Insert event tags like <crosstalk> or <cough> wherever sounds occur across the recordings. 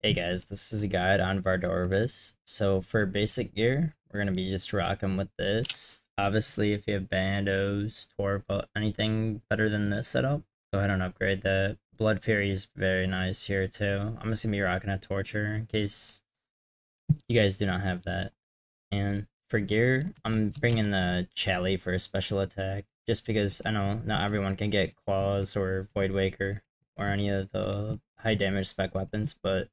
Hey guys, this is a guide on Vardorvis. So for basic gear, we're going to be just rocking with this. Obviously, if you have bandos, torp, uh, anything better than this setup, go ahead and upgrade that. Blood Fury is very nice here too. I'm just going to be rocking a Torture in case you guys do not have that. And for gear, I'm bringing the Chally for a special attack. Just because I know not everyone can get Claws or Voidwaker or any of the high damage spec weapons, but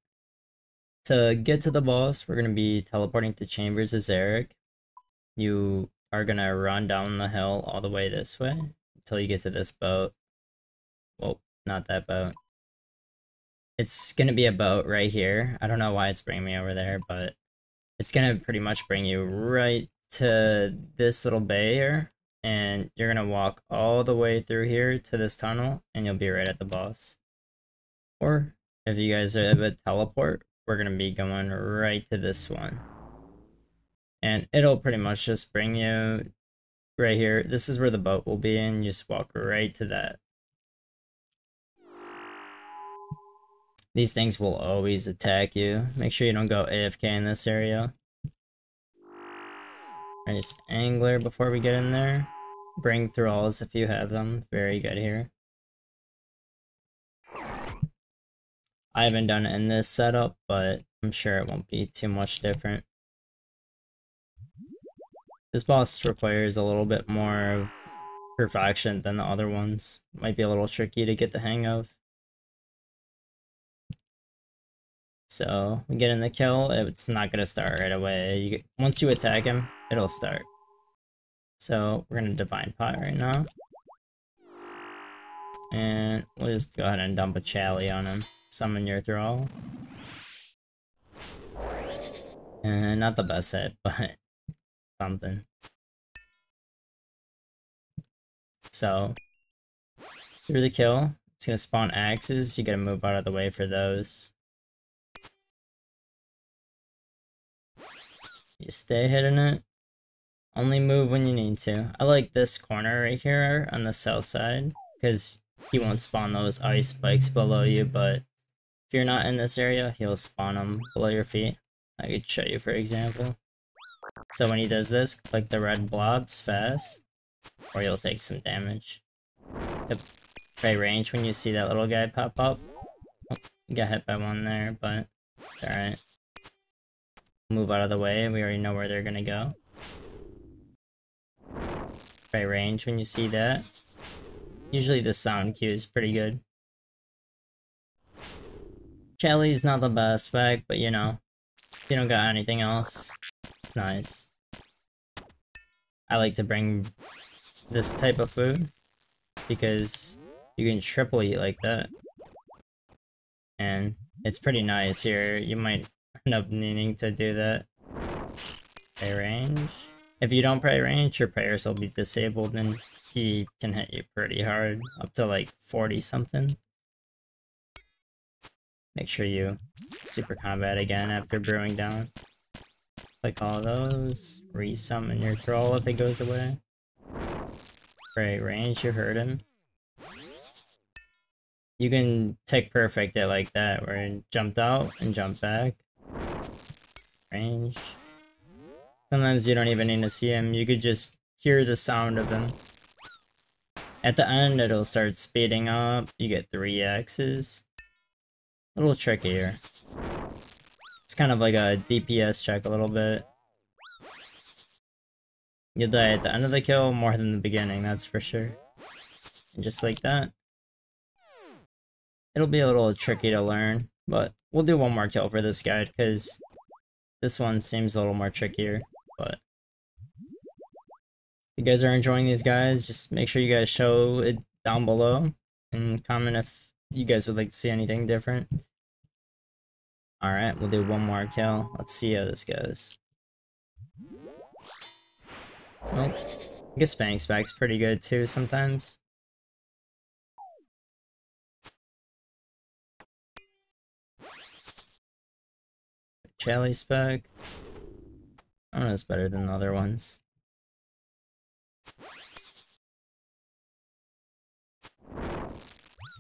to get to the boss, we're going to be teleporting to Chambers of Xeric. You are going to run down the hill all the way this way until you get to this boat. Well, not that boat. It's going to be a boat right here. I don't know why it's bringing me over there, but it's going to pretty much bring you right to this little bay here. And you're going to walk all the way through here to this tunnel, and you'll be right at the boss. Or if you guys are able to teleport, we're going to be going right to this one. And it'll pretty much just bring you right here. This is where the boat will be and you just walk right to that. These things will always attack you. Make sure you don't go AFK in this area. Nice angler before we get in there. Bring thralls if you have them. Very good here. I haven't done it in this setup, but I'm sure it won't be too much different. This boss requires a little bit more of perfection than the other ones. Might be a little tricky to get the hang of. So, we get in the kill, it's not going to start right away. You get, once you attack him, it'll start. So, we're going to Divine Pot right now. And we'll just go ahead and dump a Chally on him summon your thrall. And not the best hit, <laughs> but something. So, through the kill, it's gonna spawn axes, you gotta move out of the way for those. You stay hitting it. Only move when you need to. I like this corner right here on the south side, because he won't spawn those ice spikes below you, but you're not in this area, he'll spawn them below your feet. I could show you for example. So when he does this, click the red blobs fast, or you'll take some damage. Yep. Pray range when you see that little guy pop up. Oh, got hit by one there, but it's alright. Move out of the way, we already know where they're gonna go. Pray range when you see that. Usually the sound cue is pretty good. Chally's not the best spec, but you know, you don't got anything else, it's nice. I like to bring this type of food because you can triple eat like that. And it's pretty nice here. You might end up needing to do that. Pray range. If you don't pray range, your prayers will be disabled and he can hit you pretty hard, up to like 40 something. Make sure you super combat again after brewing down. Click all those. Resummon your thrall if it goes away. Great range, you heard him. You can take perfect it like that, where it jumped out and jumped back. Range. Sometimes you don't even need to see him, you could just hear the sound of him. At the end, it'll start speeding up, you get 3 X's. A little trickier. It's kind of like a DPS check a little bit. You'll die at the end of the kill more than the beginning, that's for sure. And just like that. It'll be a little tricky to learn, but we'll do one more kill for this guide, because this one seems a little more trickier, but... If you guys are enjoying these guys, just make sure you guys show it down below, and comment if you guys would like to see anything different. Alright, we'll do one more kill. Let's see how this goes. Well, I guess Fang Spec's pretty good too sometimes. Chally Spec. I oh, don't know it's better than the other ones.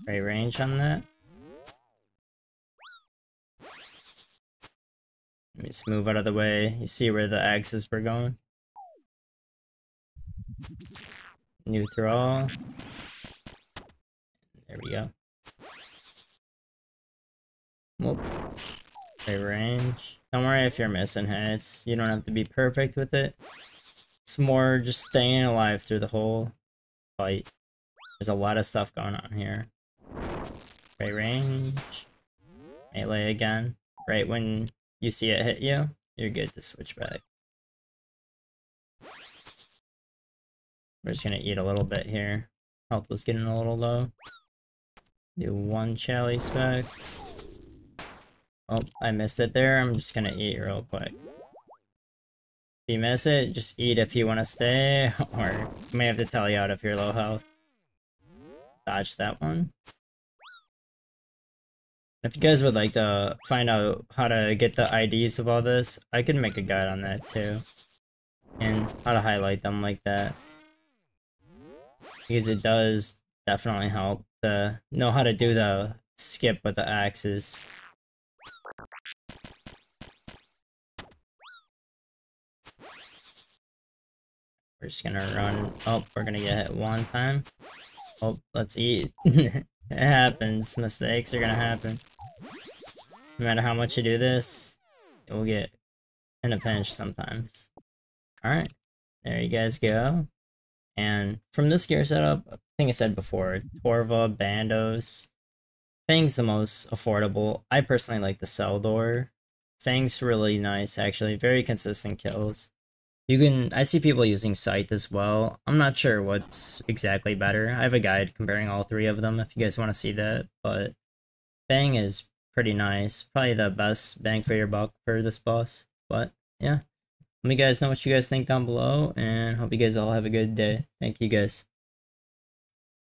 Right range on that. Just move out of the way. You see where the axes were going? New throw. There we go. Whoop. Range. Don't worry if you're missing hits. You don't have to be perfect with it. It's more just staying alive through the whole fight. There's a lot of stuff going on here. Right range. Melee again. Right when you see it hit you, you're good to switch back. We're just gonna eat a little bit here. Health was getting a little low. Do one Chally spec. Oh, I missed it there. I'm just gonna eat real quick. If you miss it, just eat if you want to stay, <laughs> or I may have to tell you out if you're low health. Dodge that one. If you guys would like to find out how to get the IDs of all this, I could make a guide on that too. And how to highlight them like that. Because it does definitely help to know how to do the skip with the axes. We're just gonna run. Oh, we're gonna get hit one time. Oh, let's eat. <laughs> it happens. Mistakes are gonna happen. No matter how much you do this, it will get in a pinch sometimes. Alright, there you guys go. And from this gear setup, I think I said before, Torva, Bandos, Fang's the most affordable. I personally like the Saeldor. Fang's really nice, actually. Very consistent kills. You can, I see people using Scythe as well. I'm not sure what's exactly better. I have a guide comparing all three of them if you guys want to see that, but Fang is pretty nice. Probably the best bang for your buck for this boss, but yeah. Let me guys know what you guys think down below, and hope you guys all have a good day. Thank you guys.